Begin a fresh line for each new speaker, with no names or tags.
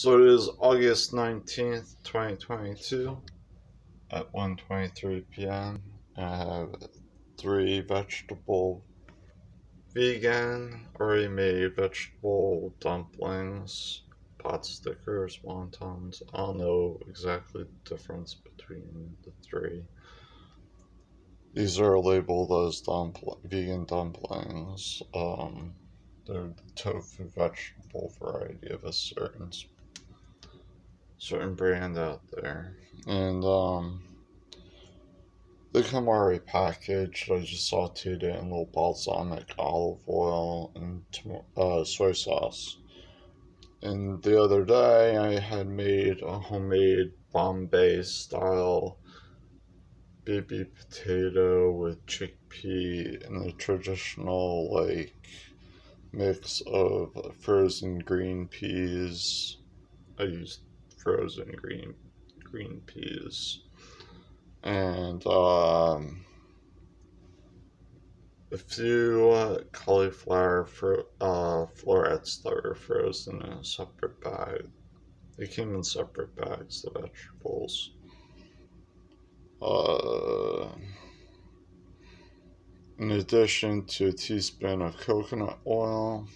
So it is August 19th, 2022 at 1.23 p.m. I have three vegetable, vegan, already made vegetable dumplings, pot stickers, wontons. I don't know exactly the difference between the three. These are labeled as dumpl- vegan dumplings. Um, they're the tofu vegetable variety of a certain certain brand out there. And um already packaged. I just sauteed it in little balsamic olive oil and uh, soy sauce. And the other day, I had made a homemade Bombay style baby potato with chickpea and a traditional like mix of frozen green peas. I used frozen green green peas and um, a few uh, cauliflower fro- uh, florets that were frozen in a separate bag. They came in separate bags, the vegetables. Uh, in addition to a teaspoon of coconut oil,